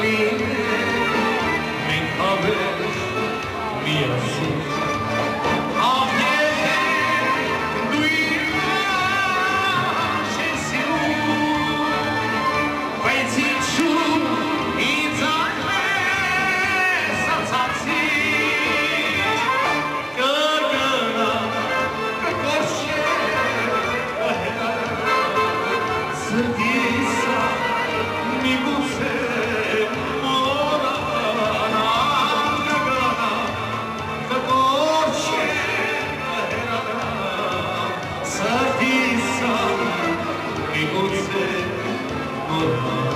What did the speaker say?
Charlie. Amen.